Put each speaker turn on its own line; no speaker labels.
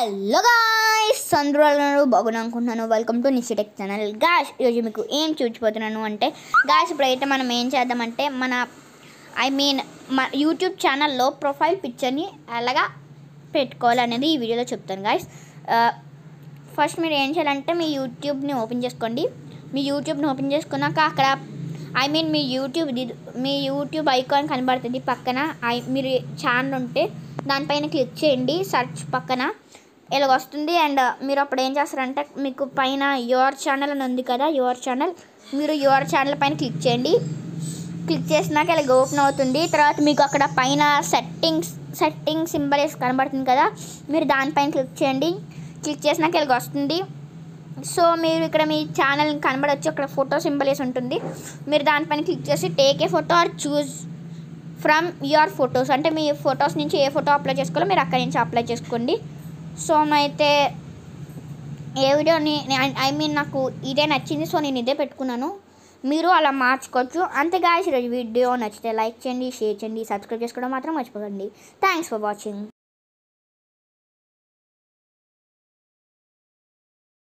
hello guy అందరూ బాగున్నా అనుకుంటున్నాను వెల్కమ్ టు నిస్టెక్ ఛానల్ గాష్ ఈరోజు మీకు ఏం చూచిపోతున్నాను అంటే గాష్ ఇప్పుడైతే మనం ఏం చేద్దామంటే మన ఐ మీన్ మన యూట్యూబ్ ఛానల్లో ప్రొఫైల్ పిక్చర్ని ఎలాగా పెట్టుకోవాలనేది ఈ వీడియోలో చెప్తాను గాయస్ ఫస్ట్ మీరు ఏం చేయాలంటే మీ యూట్యూబ్ని ఓపెన్ చేసుకోండి మీ యూట్యూబ్ని ఓపెన్ చేసుకున్నాక అక్కడ ఐ మీన్ మీ యూట్యూబ్ మీ యూట్యూబ్ ఐకాన్ కనబడుతుంది పక్కన ఐ మీరు ఛానల్ ఉంటే దానిపైన క్లిక్ చేయండి సర్చ్ పక్కన ఇలాగ వస్తుంది అండ్ మీరు అప్పుడు ఏం చేస్తారంటే మీకు పైన యువర్ ఛానల్ అని ఉంది కదా యువర్ ఛానల్ మీరు యువర్ ఛానల్ పైన క్లిక్ చేయండి క్లిక్ చేసినాక ఇలాగ ఓపెన్ అవుతుంది తర్వాత మీకు అక్కడ పైన సెట్టింగ్స్ సెట్టింగ్ సింబల్ కనబడుతుంది కదా మీరు దానిపైన క్లిక్ చేయండి క్లిక్ చేసినాక ఇలాగ వస్తుంది సో మీరు ఇక్కడ మీ ఛానల్ కనబడవచ్చు అక్కడ ఫోటో సింబల్ వేసి ఉంటుంది మీరు దానిపైన క్లిక్ చేసి take a photo or choose from your photos అంటే మీ ఫొటోస్ నుంచి ఏ ఫోటో అప్లై చేసుకోవాలో మీరు అక్కడి నుంచి అప్లై చేసుకోండి సో అయితే ఏ వీడియోని ఐ మీన్ నాకు ఇదే నచ్చింది సో నేను ఇదే పెట్టుకున్నాను మీరు అలా మార్చుకోవచ్చు అంతే ఈరోజు వీడియో నచ్చితే లైక్ చేయండి షేర్ చేయండి సబ్స్క్రైబ్ చేసుకోవడం మాత్రం మర్చిపోకండి థ్యాంక్స్ ఫర్ వాచింగ్